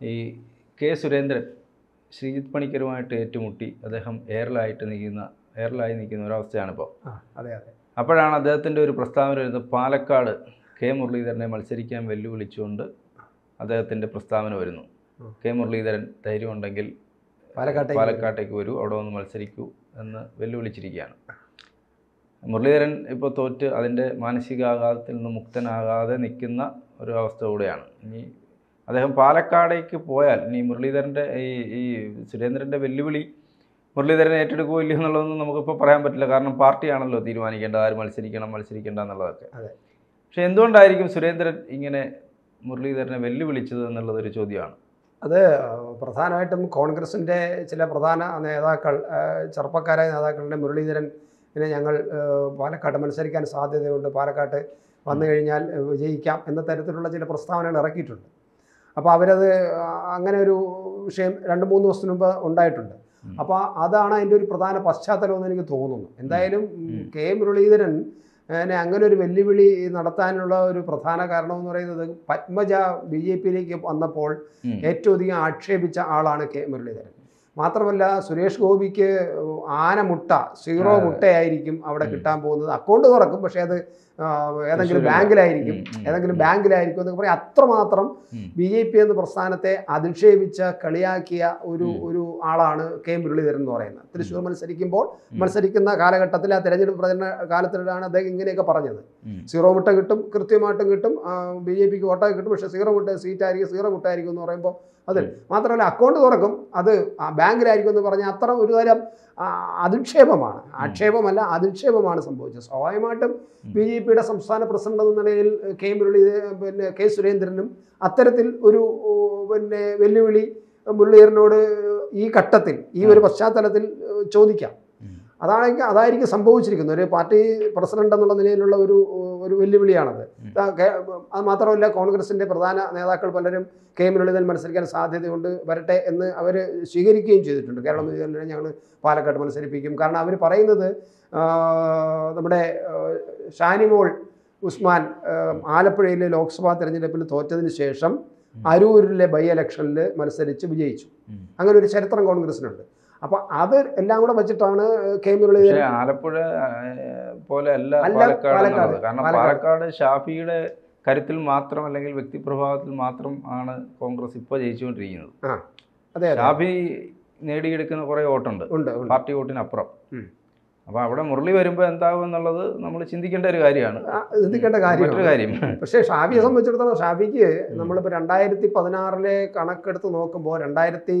ഈ കെ സുരേന്ദ്രൻ ശ്രീജിത് പണിക്കരുമായിട്ട് ഏറ്റുമുട്ടി അദ്ദേഹം എയറിലായിട്ട് നിൽക്കുന്ന എയറിലായി നിൽക്കുന്ന ഒരവസ്ഥയാണിപ്പോൾ. ഇപ്പോൾ അതെ അതെ. അപ്പോഴാണ് അദ്ദേഹത്തിന്റെ ഒരു പ്രസ്താവന വരുന്നത് പാലക്കാട് കെ മുരളീധരനെ മത്സരിക്കാൻ വെല്ലുവിളിച്ചുകൊണ്ട് അദ്ദേഹത്തിന്റെ പ്രസ്താവന വരുന്നു. കെ മുരളീധരൻ ധൈര്യം ഉണ്ടെങ്കിൽ പാലക്കാട്ടേക്ക് പാലക്കാട്ടേക്ക് വരൂ അവിടെ വന്ന് മത്സരിക്കൂ എന്ന് വെല്ലുവിളിച്ചിരിക്കുകയാണ്. മുരളീധരൻ ഇപ്പോൾ തോറ്റ് അതിന്റെ മാനസികാഘാതത്തിൽ നിന്ന് മുക്തനാകാതെ നിൽക്കുന്ന ഒരു അവസ്ഥ കൂടെയാണ്. ഇനി അദ്ദേഹം പാലക്കാടേക്ക് പോയാൽ ഇനി മുരളീധരന്റെ ഈ ഈ സുരേന്ദ്രന്റെ വെല്ലുവിളി മുരളീധരൻ ഏറ്റെടുക്കുമോ ഇല്ലയോ എന്നുള്ളതൊന്നും നമുക്കിപ്പോൾ പറയാൻ പറ്റില്ല. കാരണം പാർട്ടിയാണല്ലോ തീരുമാനിക്കേണ്ടത്. ആര് മത്സരിക്കണം മത്സരിക്കേണ്ട എന്നുള്ളതൊക്കെ. അതെ. പക്ഷെ എന്തുകൊണ്ടായിരിക്കും സുരേന്ദ്രൻ ഇങ്ങനെ മുരളീധരനെ വെല്ലുവിളിച്ചത് എന്നുള്ളതൊരു ചോദ്യമാണ്. അത് പ്രധാനമായിട്ടും കോൺഗ്രസിന്റെ ചില പ്രധാന നേതാക്കൾ ചെറുപ്പക്കാരായ നേതാക്കളുടെ മുരളീധരൻ പിന്നെ ഞങ്ങൾ പാലക്കാട് പാലക്കാട്ട് മത്സരിക്കാൻ സാധ്യതയുണ്ട്. പാലക്കാട്ട് വന്നു കഴിഞ്ഞാൽ വിജയിക്കാം എന്ന തരത്തിലുള്ള ചില പ്രസ്താവനകൾ ഇറക്കിയിട്ടുണ്ട്. അപ്പോൾ അവരത് അങ്ങനെ ഒരു വിഷയം രണ്ട് മൂന്ന് ദിവസത്തിന് മുമ്പ് ഉണ്ടായിട്ടുണ്ട്. അപ്പോൾ അതാണ് അതിന്റെ ഒരു പ്രധാന പശ്ചാത്തലം എന്ന് എനിക്ക് തോന്നുന്നു. എന്തായാലും. കെ. മുരളീധരൻ അങ്ങനെ ഒരു വെല്ലുവിളി നടത്താനുള്ള ഒരു പ്രധാന കാരണം എന്ന് പറയുന്നത് പത്മജ ബി ജെ പിയിലേക്ക് വന്നപ്പോൾ. ഏറ്റവും അധികം ആക്ഷേപിച്ച ആളാണ് കെ. മുരളീധരൻ. മാത്രമല്ല സുരേഷ് ഗോപിക്ക് ആന മുട്ട സീറോ. മുട്ടയായിരിക്കും അവിടെ കിട്ടാൻ പോകുന്നത്. അക്കൗണ്ട് തുറക്കും. പക്ഷേ അത് ഏതെങ്കിലും ബാങ്കിലായിരിക്കും. ഏതെങ്കിലും. ബാങ്കിലായിരിക്കും എന്നൊക്കെ പറയാം. അത്രമാത്രം. ബി ജെ പി എന്ന പ്രസ്ഥാനത്തെ അധിക്ഷേപിച്ച കളിയാക്കിയ ഒരു ഒരു ആളാണ് കെ മുരളീധരൻ എന്ന് പറയുന്നത്. തൃശ്ശൂർ മത്സരിക്കുമ്പോൾ മത്സരിക്കുന്ന കാലഘട്ടത്തിൽ ആ തെരഞ്ഞെടുപ്പ് പ്രചരണ കാലത്തിലാണ് അദ്ദേഹം ഇങ്ങനെയൊക്കെ പറഞ്ഞത്. സീറോ മുട്ട കിട്ടും കൃത്യമായിട്ടും കിട്ടും. ബി ജെ പിക്ക് വോട്ടൊക്കെ കിട്ടും. പക്ഷേ സീറോ മുട്ട സീറ്റായിരിക്കും സീറോ മുട്ടായിരിക്കും എന്ന് പറയുമ്പോൾ അതിൽ മാത്രമല്ല അക്കൗണ്ട് തുറക്കും. അത് ബാങ്കിലായിരിക്കും എന്ന് പറഞ്ഞാൽ അത്ര ഒരു തരം അധിക്ഷേപമാണ്. ആക്ഷേപമല്ല അധിക്ഷേപമാണ് സംഭവിച്ചത്. സ്വാഭാവികമായിട്ടും ബി ജെ പിയുടെ സംസ്ഥാന പ്രസിഡന്റ് എന്ന നിലയിൽ കെ മുരളി പിന്നെ കെ സുരേന്ദ്രനും അത്തരത്തിൽ ഒരു പിന്നെ വെല്ലുവിളി മുരളീധരനോട് ഈ ഘട്ടത്തിൽ ഈ ഒരു പശ്ചാത്തലത്തിൽ ചോദിക്കാം. അതാണെങ്കിൽ അതായിരിക്കും സംഭവിച്ചിരിക്കുന്നത്. ഒരു പാർട്ടി പ്രസിഡന്റ് എന്നുള്ള നിലയിലുള്ള ഒരു ഒരു വെല്ലുവിളിയാണത്. അത് മാത്രമല്ല കോൺഗ്രസിന്റെ പ്രധാന നേതാക്കൾ പലരും കെ മുരളീധരൻ മത്സരിക്കാൻ സാധ്യതയുണ്ട് വരട്ടെ എന്ന് അവർ സ്വീകരിക്കുകയും ചെയ്തിട്ടുണ്ട്. കേരളം മുരളീധരനെ ഞങ്ങൾ പാലക്കാട് മത്സരിപ്പിക്കും. കാരണം അവർ പറയുന്നത് നമ്മുടെ ഷാനിമോൾ ഉസ്മാൻ ആലപ്പുഴയിലെ ലോക്സഭാ തെരഞ്ഞെടുപ്പിൽ തോറ്റതിന് ശേഷം. അരൂരിലെ ബൈ ഇലക്ഷനിൽ മത്സരിച്ച് വിജയിച്ചു. അങ്ങനെ ഒരു ചരിത്രം കോൺഗ്രസിനുണ്ട്. അപ്പോൾ അത് എല്ലാം കൂടെ വെച്ചിട്ടാണ് കെ മുരളീധരൻ ആലപ്പുഴ പോലെ അല്ല പാലക്കാട്. കാരണം പാലക്കാട്. ഷാഫിയുടെ കരുത്തിൽ മാത്രം അല്ലെങ്കിൽ വ്യക്തിപ്രഭാവത്തിൽ മാത്രം ആണ് കോൺഗ്രസ് ഇപ്പോൾ ജയിച്ചുകൊണ്ടിരിക്കുന്നത് ഷാഫി നേടിയെടുക്കുന്ന കുറേ വോട്ടുണ്ട് പാർട്ടി വോട്ടിനപ്പുറം. അപ്പോൾ അവിടെ മുരളി വരുമ്പോൾ എന്താകും എന്നുള്ളത് നമ്മൾ ചിന്തിക്കേണ്ട ഒരു കാര്യമാണ്. ചിന്തിക്കേണ്ട കാര്യം കാര്യം. പക്ഷേ ഷാബിയെ സംബന്ധിച്ചിടത്തോളം ഷാബിക്ക് നമ്മളിപ്പോൾ രണ്ടായിരത്തി പതിനാറിലെ കണക്കെടുത്ത് നോക്കുമ്പോൾ രണ്ടായിരത്തി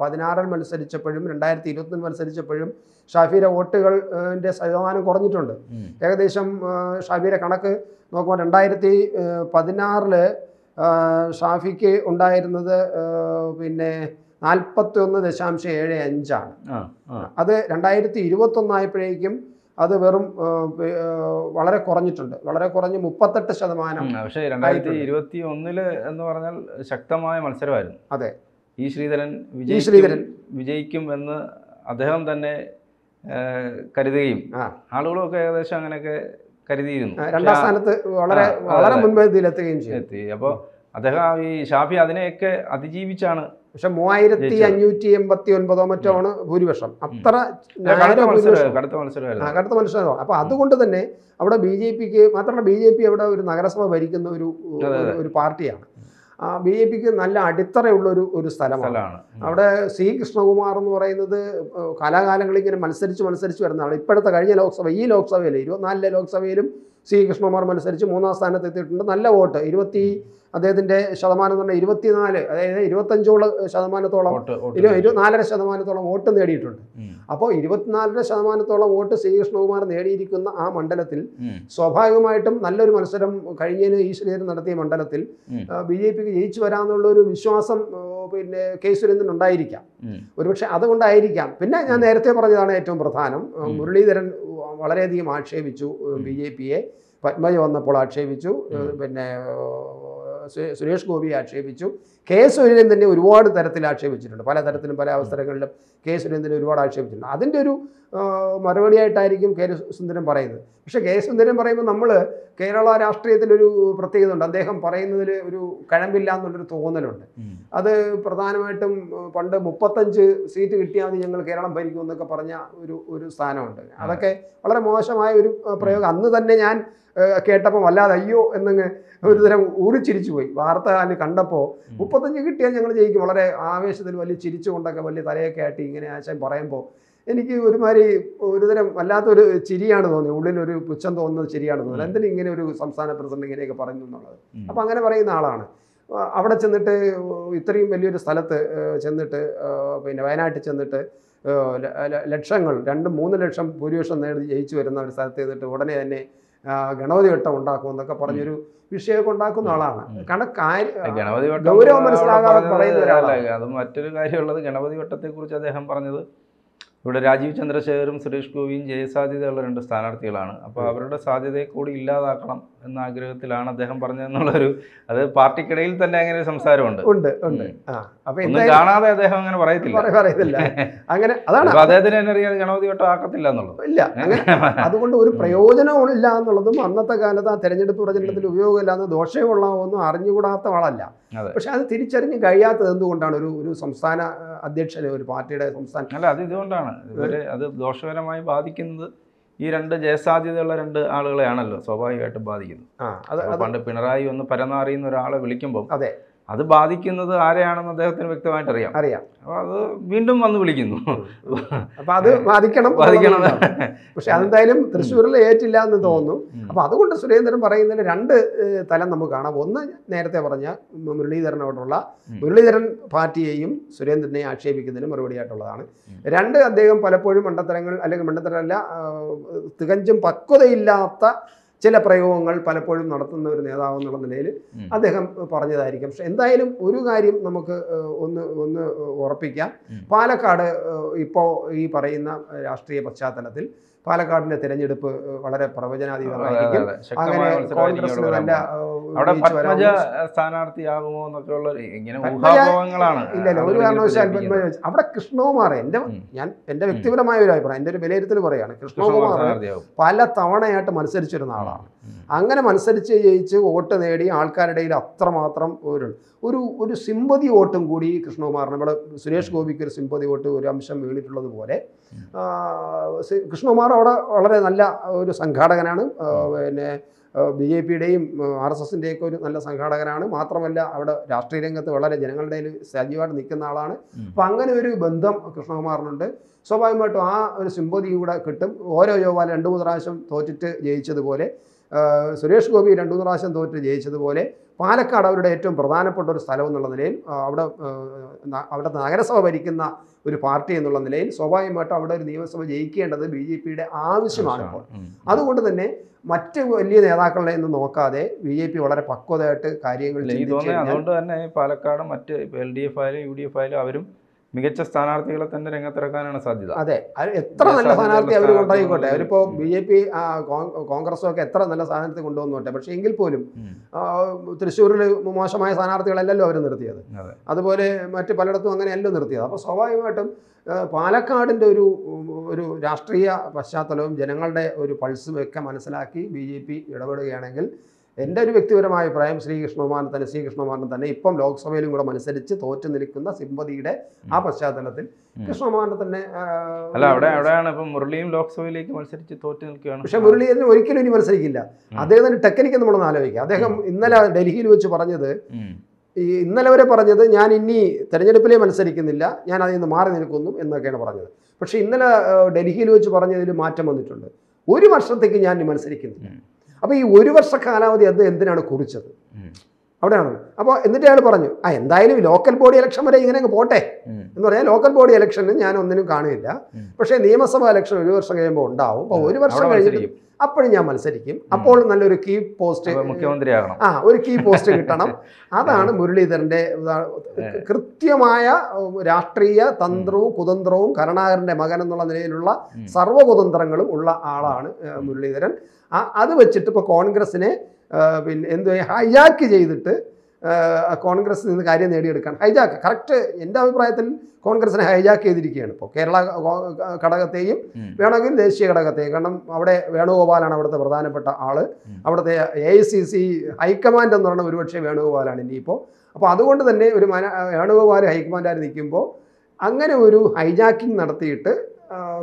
പതിനാറിൽ മത്സരിച്ചപ്പോഴും രണ്ടായിരത്തി ഇരുപത്തിനിൽ മത്സരിച്ചപ്പോഴും ഷാഫിയുടെ വോട്ടുകളുടെ ശതമാനം കുറഞ്ഞിട്ടുണ്ട്. ഏകദേശം ഷാഫിയുടെ കണക്ക് നോക്കുമ്പോൾ രണ്ടായിരത്തി പതിനാറിൽ ഷാഫിക്ക് ഉണ്ടായിരുന്നത് പിന്നെ നാൽപ്പത്തി ഒന്ന് ദശാംശം ഏഴ് അഞ്ചാണ്. അത് രണ്ടായിരത്തി ഇരുപത്തൊന്നായപ്പോഴേക്കും അത് വെറും വളരെ കുറഞ്ഞിട്ടുണ്ട്. വളരെ കുറഞ്ഞ് മുപ്പത്തെട്ട് ശതമാനം പക്ഷേ രണ്ടായിരത്തി ഇരുപത്തി ഒന്നിൽ എന്ന് പറഞ്ഞാൽ ശക്തമായ മത്സരമായിരുന്നു. അതെ. ഈ ശ്രീധരൻ വിജയ് ശ്രീധരൻ. വിജയിക്കും എന്ന് അദ്ദേഹം തന്നെ കരുതുകയും ആളുകളൊക്കെ ഏകദേശം അങ്ങനെയൊക്കെ കരുതിയിരുന്നു. രണ്ടാം സ്ഥാനത്ത് വളരെ വളരെ. മുൻപന്തിയിലെത്തുകയും ചെയ്തു. അപ്പോൾ അദ്ദേഹം ഈ ഷാഫി അതിനെയൊക്കെ അതിജീവിച്ചാണ് പക്ഷെ മൂവായിരത്തി. അഞ്ഞൂറ്റി എൺപത്തി ഒൻപതോ മറ്റോ ആണ് ഭൂരിപക്ഷം. അത്ര കടുത്ത നേരെ അപ്പൊ അതുകൊണ്ട് തന്നെ അവിടെ ബി ജെ പിക്ക് മാത്രമല്ല ബി ജെ പി അവിടെ ഒരു നഗരസഭ ഭരിക്കുന്ന ഒരു ഒരു- പാർട്ടിയാണ്. ബി ജെ പിക്ക് നല്ല അടിത്തറയുള്ള ഒരു ഒരു സ്ഥലമാണ്. അവിടെ സി കൃഷ്ണകുമാർ എന്ന് പറയുന്നത് കാലാകാലങ്ങളിൽ ഇങ്ങനെ മത്സരിച്ച് മത്സരിച്ച് വരുന്നതാണ്. ഇപ്പോഴത്തെ കഴിഞ്ഞ ലോക്സഭ ഈ ലോക്സഭയിൽ ഇരുപത്തിനാലിലെ ലോക്സഭയിലും സി കൃഷ്ണകുമാർ മത്സരിച്ച് മൂന്നാം സ്ഥാനത്ത് എത്തിയിട്ടുണ്ട്. നല്ല വോട്ട്. ഇരുപത്തി അദ്ദേഹത്തിന്റെ ശതമാനം എന്ന് പറഞ്ഞാൽ ഇരുപത്തിനാല് അതായത് ഇരുപത്തഞ്ചോളം ശതമാനത്തോളം ഇരുപത്തിനാലര ശതമാനത്തോളം വോട്ട് നേടിയിട്ടുണ്ട്. അപ്പോൾ ഇരുപത്തിനാലര ശതമാനത്തോളം വോട്ട് ശ്രീകൃഷ്ണകുമാർ നേടിയിരിക്കുന്ന ആ മണ്ഡലത്തിൽ സ്വാഭാവികമായിട്ടും നല്ലൊരു മത്സരം കഴിഞ്ഞതിന് ഈ ശ്രീധരൻ നടത്തിയ മണ്ഡലത്തിൽ. ബി ജെ പിക്ക് ജയിച്ചു വരാമെന്നുള്ള ഒരു വിശ്വാസം പിന്നെ കെ സുരേന്ദ്രൻ ഉണ്ടായിരിക്കാം. ഒരുപക്ഷെ അതുകൊണ്ടായിരിക്കാം. പിന്നെ ഞാൻ നേരത്തെ പറഞ്ഞതാണ് ഏറ്റവും പ്രധാനം മുരളീധരൻ വളരെയധികം ആക്ഷേപിച്ചു ബി ജെ പിയെ. പത്മജ വന്നപ്പോൾ ആക്ഷേപിച്ചു പിന്നെ സുരേഷ് ഗോപിയെ ആക്ഷേപിച്ചു. കെ സുരേന്ദ്രൻ തന്നെ ഒരുപാട് തരത്തിൽ ആക്ഷേപിച്ചിട്ടുണ്ട്. പല തരത്തിലും പല അവസരങ്ങളിലും കെ സുരേന്ദ്രൻ ഒരുപാട് ആക്ഷേപിച്ചിട്ടുണ്ട്. അതിന്റെ ഒരു മറുപടിയായിട്ടായിരിക്കും കെ സുന്ദരൻ പറയുന്നത്. പക്ഷേ കെ സുന്ദരൻ പറയുമ്പോൾ നമ്മൾ കേരള രാഷ്ട്രീയത്തിലൊരു പ്രത്യേകത ഉണ്ട് അദ്ദേഹം പറയുന്നതിൽ ഒരു കഴമ്പില്ല എന്നുള്ളൊരു തോന്നലുണ്ട്. അത് പ്രധാനമായിട്ടും പണ്ട് മുപ്പത്തഞ്ച് സീറ്റ് കിട്ടിയാൽ മതി ഞങ്ങൾ കേരളം ഭരിക്കും എന്നൊക്കെ പറഞ്ഞ ഒരു ഒരു സ്ഥാനമുണ്ട്. അതൊക്കെ വളരെ മോശമായ ഒരു പ്രയോഗം. അന്ന് തന്നെ ഞാൻ കേട്ടപ്പം കേട്ടപ്പോൾ വല്ലാതെ അയ്യോ എന്നങ്ങ് ഒരുതരം ഊറിച്ചിരിച്ചു പോയി വാർത്ത കണ്ടപ്പോൾ. മുപ്പത്തഞ്ച് കിട്ടിയാൽ ഞങ്ങൾ ജയിക്കും. വളരെ ആവേശത്തിൽ വലിയ ചിരിച്ചുകൊണ്ടൊക്കെ വലിയ തലയൊക്കെ ആട്ടി ഇങ്ങനെ ആശയം പറയുമ്പോൾ എനിക്ക് ഒരുമാതിരി ഒരുതരം വല്ലാത്തൊരു ചിരിയാണ് തോന്നിയത്. ഉള്ളിലൊരു പുച്ഛം തോന്നുന്നത് ചിരിയാണ് തോന്നുന്നത്. എന്തിനും ഇങ്ങനെ ഒരു സംസ്ഥാന പ്രസിഡന്റ് ഇങ്ങനെയൊക്കെ പറഞ്ഞു എന്നുള്ളത്. അപ്പോൾ അപ്പം അങ്ങനെ പറയുന്ന ആളാണ്. അവിടെ ചെന്നിട്ട് ഇത്രയും വലിയൊരു സ്ഥലത്ത് ചെന്നിട്ട് പിന്നെ വയനാട്ടിൽ ചെന്നിട്ട് ലക്ഷങ്ങൾ രണ്ട് മൂന്ന് ലക്ഷം ഭൂരിപക്ഷം നേടി ജയിച്ചു വരുന്ന ഒരു സ്ഥലത്ത് ചെന്നിട്ട് ഉടനെ തന്നെ ഗണപതി വട്ടം ഉണ്ടാക്കും എന്നൊക്കെ പറഞ്ഞൊരു വിഷയമൊക്കെ ഉണ്ടാക്കുന്ന ആളാണ്. കാരണം ഗണപതി ഗൗരവം മനസ്സിലാകാതെ പറയുന്ന ഒരാളാണ്. അത് മറ്റൊരു കാര്യമുള്ളത്. ഗണപതി വട്ടത്തെ കുറിച്ച് അദ്ദേഹം പറഞ്ഞത് ഇവിടെ രാജീവ് ചന്ദ്രശേഖരും സുരേഷ് ഗോപിയും ജയസാധ്യതയുള്ള രണ്ട് സ്ഥാനാർത്ഥികളാണ്. അപ്പോൾ അവരുടെ സാധ്യതയെ കൂടി ഇല്ലാതാക്കണം എന്ന ആഗ്രഹത്തിലാണ് അദ്ദേഹം പറഞ്ഞതെന്നുള്ളൊരു അത് പാർട്ടിക്കിടയിൽ തന്നെ അങ്ങനെ ഒരു സംസാരമുണ്ട്. ഉണ്ട് ഉണ്ട്. ഒന്നും കാണാതെ അദ്ദേഹം അങ്ങനെ പറയത്തില്ല. പറയത്തില്ല. അങ്ങനെ അതാണ് അദ്ദേഹത്തിന് തന്നെ അറിയാതെ ഗണപതി വട്ടം ആക്കത്തില്ല എന്നുള്ളത്. ഇല്ല അതുകൊണ്ട് ഒരു പ്രയോജനവും ഇല്ല എന്നുള്ളതും അന്നത്തെ കാലത്ത് ആ തെരഞ്ഞെടുപ്പ് പ്രചരണത്തിൽ ഉപയോഗമില്ലാന്ന് ദോഷമുള്ളതൊന്നും അറിഞ്ഞുകൂടാത്ത ആളല്ല. പക്ഷെ അത് തിരിച്ചറിഞ്ഞ് കഴിയാത്തത് എന്തുകൊണ്ടാണ് ഒരു ഒരു സംസ്ഥാന അധ്യക്ഷന് ഒരു പാർട്ടിയുടെ സംസ്ഥാന അല്ല അത് ഇതുകൊണ്ടാണ്. ഇവർ അത് ദോഷകരമായി ബാധിക്കുന്നത് ഈ രണ്ട് ജയസാധ്യതയുള്ള രണ്ട് ആളുകളെയാണല്ലോ സ്വാഭാവികമായിട്ടും ബാധിക്കുന്നത് പണ്ട് പിണറായി ഒന്ന് പരന്നാറിയുന്ന ഒരാളെ വിളിക്കുമ്പോൾ അതെ. അത് ബാധിക്കുന്നത് ആരെയാണെന്ന് അദ്ദേഹത്തിന് വ്യക്തമായിട്ട് അറിയാം. അറിയാം അപ്പോൾ അത് വീണ്ടും വന്ന് വിളിക്കുന്നു. അപ്പൊ അത് ബാധിക്കണം ബാധിക്കണം. പക്ഷെ അതെന്തായാലും തൃശ്ശൂരിൽ ഏറ്റില്ല എന്ന് തോന്നുന്നു അപ്പോൾ അപ്പൊ അതുകൊണ്ട് സുരേന്ദ്രൻ പറയുന്നതിന് രണ്ട് തലം നമുക്ക് കാണാം. ഒന്ന് നേരത്തെ പറഞ്ഞ മുരളീധരനോടുള്ള. മുരളീധരൻ പാർട്ടിയെയും സുരേന്ദ്രനെ ആക്ഷേപിക്കുന്നതിന് മറുപടിയായിട്ടുള്ളതാണ്. രണ്ട് അദ്ദേഹം പലപ്പോഴും മണ്ടത്തരങ്ങൾ അല്ലെങ്കിൽ മണ്ടത്തരമല്ല തികഞ്ചും പക്വതയില്ലാത്ത ചില പ്രയോഗങ്ങൾ പലപ്പോഴും നടത്തുന്ന ഒരു നേതാവ് എന്നുള്ള നിലയിൽ അദ്ദേഹം പറഞ്ഞതായിരിക്കും. പക്ഷെ എന്തായാലും ഒരു കാര്യം നമുക്ക് ഒന്ന് ഒന്ന് ഉറപ്പിക്കാം. പാലക്കാട് ഇപ്പോൾ ഈ പറയുന്ന രാഷ്ട്രീയ പശ്ചാത്തലത്തിൽ പാലക്കാടിന്റെ തിരഞ്ഞെടുപ്പ് വളരെ പ്രവചനാതീതമായിരിക്കും. അങ്ങനെ കോൺഗ്രസിന് അവിടെ നല്ല. അവിടെ പത്മജ സ്ഥാനാർത്ഥിയാകുമോ എന്നൊക്കെ ഉള്ള ഇങ്ങനെ ഊഹാപോഹങ്ങളാണ്. ഇല്ല ഒരു കാരണവശാലും. അവിടെ കൃഷ്ണകുമാർ എന്റെ ഞാൻ എന്റെ വ്യക്തിപരമായ ഒരു അഭിപ്രായം എന്റെ ഒരു വിലയിരുത്തൽ പറയാണ് കൃഷ്ണകുമാർ പല തവണയായിട്ട് മത്സരിച്ചിരുന്ന ആളാണ്. അങ്ങനെ മത്സരിച്ച് ജയിച്ച് വോട്ട് നേടി ആൾക്കാരുടെ ഇടയിൽ അത്രമാത്രം ഒരു ഒരു ഒരു സിമ്പതി വോട്ടും കൂടി കൃഷ്ണകുമാറിന്. നമ്മുടെ സുരേഷ് ഗോപിക്ക് ഒരു സിമ്പതി വോട്ട് ഒരു അംശം വീണിട്ടുള്ളത് പോലെ. കൃഷ്ണകുമാർ അവിടെ വളരെ നല്ല ഒരു സംഘാടകനാണ്. പിന്നെ ബി ജെ പിയുടെയും ആർ എസ് എസിന്റെയൊക്കെ ഒരു നല്ല സംഘാടകനാണ്. മാത്രമല്ല അവിടെ രാഷ്ട്രീയ രംഗത്ത് വളരെ ജനങ്ങളുടെ സജീവമായിട്ട് നിൽക്കുന്ന ആളാണ്. അപ്പം അങ്ങനെ ഒരു ബന്ധം കൃഷ്ണകുമാറിനുണ്ട്. സ്വാഭാവികമായിട്ടും ആ ഒരു സിമ്പതിയും കൂടെ കിട്ടും. ഓരോ യോവാൻ രണ്ട് മൂന്ന് പ്രാവശ്യം തോറ്റിട്ട് ജയിച്ചതുപോലെ സുരേഷ് ഗോപി രണ്ട് മൂന്ന് പ്രാവശ്യം തോറ്റ് ജയിച്ചതുപോലെ പാലക്കാട് അവരുടെ ഏറ്റവും പ്രധാനപ്പെട്ട ഒരു സ്ഥലം എന്നുള്ള നിലയിൽ അവിടെ അവിടെ നഗരസഭ ഭരിക്കുന്ന ഒരു പാർട്ടി എന്നുള്ള നിലയിൽ സ്വാഭാവികമായിട്ടും അവിടെ ഒരു നിയമസഭ ജയിക്കേണ്ടത് ബി ജെ പിയുടെ ആവശ്യമാണ് ഇപ്പോൾ. അതുകൊണ്ട് തന്നെ മറ്റ് വലിയ നേതാക്കളെ ഒന്നും നോക്കാതെ ബി ജെ പി വളരെ പക്വതയായിട്ട് കാര്യങ്ങൾ അതുകൊണ്ട് തന്നെ പാലക്കാട് മറ്റ് എൽ ഡി എഫ് ആയാലും യു ഡി എഫ് ആയാലും അവരും മികച്ച സ്ഥാനാർത്ഥികളെ തന്നെ രംഗത്തിറക്കാനാണ് സാധ്യത. അതെ എത്ര നല്ല സ്ഥാനാർത്ഥി അവർ കൊണ്ടായിക്കോട്ടെ അവരിപ്പോ അവരിപ്പോൾ ബി ജെ പി കോൺഗ്രസും ഒക്കെ എത്ര നല്ല സ്ഥാനാർത്ഥി കൊണ്ടുവന്നോട്ടെ. പക്ഷേ എങ്കിൽ പോലും തൃശ്ശൂരിൽ മോശമായ സ്ഥാനാർത്ഥികളല്ലല്ലോ അവർ നിർത്തിയത്. അതെ. അതുപോലെ മറ്റ് പലയിടത്തും അങ്ങനെയല്ലോ നിർത്തിയത്. അപ്പോൾ സ്വാഭാവികമായിട്ടും പാലക്കാടിന്റെ പാലക്കാടിന്റെ ഒരു ഒരു രാഷ്ട്രീയ പശ്ചാത്തലവും ജനങ്ങളുടെ ഒരു പൾസും ഒക്കെ മനസ്സിലാക്കി ബി ജെ പി ഇടപെടുകയാണെങ്കിൽ എന്റെ ഒരു വ്യക്തിപരമായ അഭിപ്രായം ശ്രീകൃഷ്ണകുമാരൻ തന്നെ ശ്രീകൃഷ്ണകുമാരൻ തന്നെ ഇപ്പം ലോക്സഭയിലും കൂടെ മത്സരിച്ച് തോറ്റു നിൽക്കുന്ന സിമ്പതിയുടെ ആ പശ്ചാത്തലത്തിൽ. കൃഷ്ണകുമാരൻ തന്നെ അല്ല അവിടെ അവിടെയാണ് ഇപ്പം മുരളിയും ലോക്സഭയിലേക്ക് മത്സരിച്ച് തോറ്റു നിൽക്കുകയാണ്. പക്ഷെ മുരളീധരൻ ഒരിക്കലും ഇനി മത്സരിക്കില്ല. അദ്ദേഹത്തിന് ടെക്നിക്ക് നമ്മളൊന്ന് ആലോചിക്കുക അദ്ദേഹം ഇന്നലെ ഡൽഹിയിൽ വെച്ച് പറഞ്ഞത് ഈ ഇന്നലെ വരെ പറഞ്ഞത് ഞാൻ ഇനി തെരഞ്ഞെടുപ്പിലേ മത്സരിക്കുന്നില്ല ഞാൻ അതിൽ നിന്ന് മാറി നിൽക്കുന്നു എന്നൊക്കെയാണ് പറഞ്ഞത്. പക്ഷെ ഇന്നലെ ഡൽഹിയിൽ വെച്ച് പറഞ്ഞതിൽ മാറ്റം വന്നിട്ടുണ്ട്. ഒരു വർഷത്തേക്ക് ഞാൻ മത്സരിക്കുന്നില്ല. അപ്പോൾ ഈ ഒരു വർഷ കാലാവധി അത് എന്തിനാണ് കുറിച്ചത്. അവിടെയാണ്. അപ്പോൾ എന്നിട്ട് അയാൾ പറഞ്ഞു ആ എന്തായാലും ലോക്കൽ ബോഡി ഇലക്ഷൻ വരെ ഇങ്ങനെ അങ്ങ് പോട്ടെ. എന്ന് പറഞ്ഞാൽ ലോക്കൽ ബോഡി ഇലക്ഷന് ഞാൻ ഒന്നിനും കാണില്ല. പക്ഷേ നിയമസഭാ ഇലക്ഷൻ ഒരു വർഷം കഴിയുമ്പോൾ ഉണ്ടാവും. അപ്പോൾ ഒരു വർഷം കഴിഞ്ഞിട്ട്. അപ്പോഴും ഞാൻ മത്സരിക്കും. അപ്പോൾ നല്ലൊരു കീ പോസ്റ്റ് മുഖ്യമന്ത്രിയാകണം. ആ ഒരു കീ പോസ്റ്റ് കിട്ടണം. അതാണ് മുരളീധരന്റെ കൃത്യമായ രാഷ്ട്രീയ തന്ത്രവും കുതന്ത്രവും കരുണാകരന്റെ മകൻ എന്നുള്ള നിലയിലുള്ള. സർവകുതന്ത്രങ്ങളും ഉള്ള ആളാണ് മുരളീധരൻ. ആ അത് വെച്ചിട്ട് ഇപ്പോൾ കോൺഗ്രസിനെ പിന്നെ എന്ത് ഹൈജാക്ക് ചെയ്തിട്ട് കോൺഗ്രസ് നിന്ന് കാര്യം നേടിയെടുക്കാൻ ഹൈജാക്ക്. കറക്റ്റ് എന്റെ അഭിപ്രായത്തിൽ കോൺഗ്രസിനെ ഹൈജാക്ക് ചെയ്തിരിക്കുകയാണ്. ഇപ്പോൾ കേരള ഘടകത്തെയും വേണമെങ്കിൽ ദേശീയ ഘടകത്തെയും. കാരണം അവിടെ വേണുഗോപാലാണ് അവിടുത്തെ പ്രധാനപ്പെട്ട ആൾ. അവിടുത്തെ A I C C high command എന്ന് പറയുന്ന ഒരുപക്ഷെ വേണുഗോപാലാണ് ഇനിയിപ്പോൾ അപ്പോൾ അതുകൊണ്ട് തന്നെ ഒരു മന വേണുഗോപാൽ ഹൈക്കമാൻഡായി നിൽക്കുമ്പോൾ അങ്ങനെ ഒരു ഹൈജാക്കിംഗ് നടത്തിയിട്ട്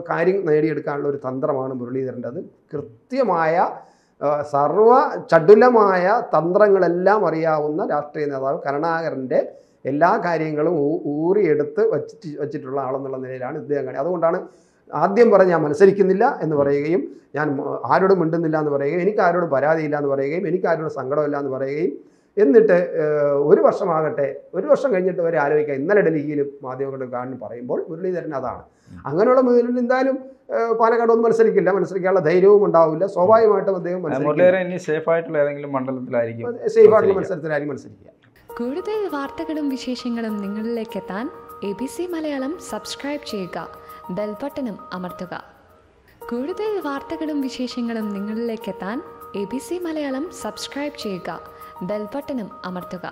കാര്യം നേടിയെടുക്കാനുള്ള ഒരു തന്ത്രമാണ് മുരളീധരന്റെ. അത് കൃത്യമായ സർവ ചടുലമായ തന്ത്രങ്ങളെല്ലാം അറിയാവുന്ന രാഷ്ട്രീയ നേതാവ് കരുണാകരന്റെ എല്ലാ കാര്യങ്ങളും ഊറിയെടുത്ത് വച്ചിട്ട് വച്ചിട്ടുള്ള ആളെന്നുള്ള നിലയിലാണ് ഇദ്ദേഹം കാണി അതുകൊണ്ടാണ് ആദ്യം പറഞ്ഞ് ഞാൻ മത്സരിക്കുന്നില്ല എന്ന് പറയുകയും ഞാൻ ആരോടും മിണ്ടുന്നില്ല എന്ന് പറയുകയും എനിക്ക് ആരോടും പരാതിയില്ല എന്ന് പറയുകയും എനിക്ക് ആരോടും സങ്കടമില്ല എന്ന് പറയുകയും എന്നിട്ട് ഒരു വർഷമാകട്ടെ ഒരു വർഷം കഴിഞ്ഞിട്ട് വരെ ആലോചിക്കാം. ഇന്നലെ ഡൽഹിയിൽ മാധ്യമങ്ങളുടെ കാണുന്നു പറയുമ്പോൾ മുരളീധരൻ അതാണ്. അങ്ങനെയുള്ള മുരളീധരൻ എന്തായാലും പാലക്കാട് ഒന്നും മത്സരിക്കില്ല. മത്സരിക്കാനുള്ള ധൈര്യവും ഉണ്ടാവില്ല. സ്വാഭാവികമായിട്ടും അദ്ദേഹം മുരളീധരൻ ഇനി സേഫ് ആയിട്ടുള്ള ഏതെങ്കിലും മണ്ഡലത്തിലായിരിക്കും സേഫ് ആയിട്ടുള്ള. മത്സരത്തിലായിരിക്കും മത്സരിക്കുക. കൂടുതൽ വാർത്തകളും വിശേഷങ്ങളും നിങ്ങളിലേക്ക് എത്താൻ A B C Malayalam subscribe ചെയ്യുക. ബെൽബട്ടനും അമർത്തുക. കൂടുതൽ വാർത്തകളും വിശേഷങ്ങളും നിങ്ങളിലേക്ക് എത്താൻ A B C Malayalam subscribe ചെയ്യുക. ബെൽബട്ടനും അമർത്തുക